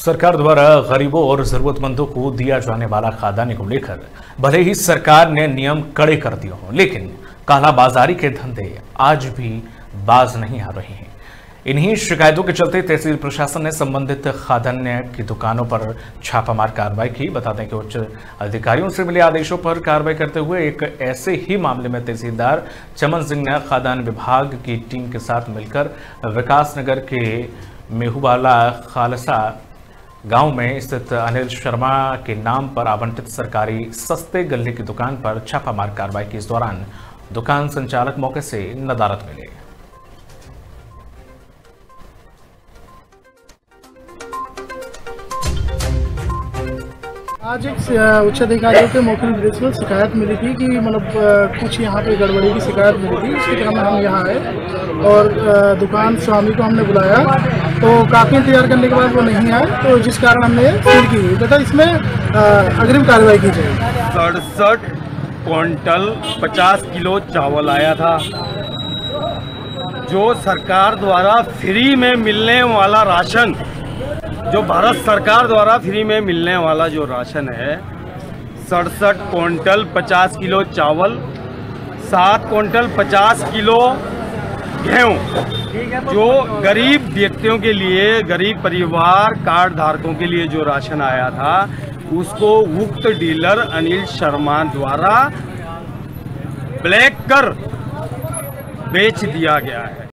सरकार द्वारा गरीबों और जरूरतमंदों को दिया जाने वाला खादानी को लेकर भले ही सरकार ने नियम कड़े कर दिए हों, लेकिन कालाबाजारी के धंधे आज भी बाज नहीं आ रहे हैं। इन्हीं शिकायतों के चलते तहसील प्रशासन ने संबंधित खाद्यान्न की दुकानों पर छापामार कार्रवाई की। बता दें कि उच्च अधिकारियों से मिले आदेशों पर कार्रवाई करते हुए एक ऐसे ही मामले में तहसीलदार चमन सिंह ने खाद्यान्न विभाग की टीम के साथ मिलकर विकास नगर के मेहुवाला खालसा गाँव में स्थित अनिल शर्मा के नाम पर आवंटित सरकारी सस्ते गल्ले की दुकान पर छापामार कार्रवाई के इस दौरान दुकान संचालक मौके से नदारत मिले। आज एक उच्च अधिकारियों के मौखिक निर्देश शिकायत मिली थी कि मतलब कुछ यहाँ पे गड़बड़ी की शिकायत मिली थी। इसके क्रम हम यहाँ आए और दुकान स्वामी को हमने बुलाया। तो काफ़ी इंतज़ार करने के बाद वो नहीं आए। तो जिस कारण हमने सील की हुई। तथा इसमें अग्रिम कार्रवाई की जाए सड़सठ क्विंटल 50 किलो चावल आया था, जो सरकार द्वारा फ्री में मिलने वाला राशन जो भारत सरकार द्वारा फ्री में मिलने वाला जो राशन है सड़सठ क्विंटल 50 किलो चावल सात क्विंटल 50 किलो गेहूँ जो गरीब व्यक्तियों के लिए गरीब परिवार कार्ड धारकों के लिए जो राशन आया था उसको उक्त डीलर अनिल शर्मा द्वारा ब्लैक कर बेच दिया गया है।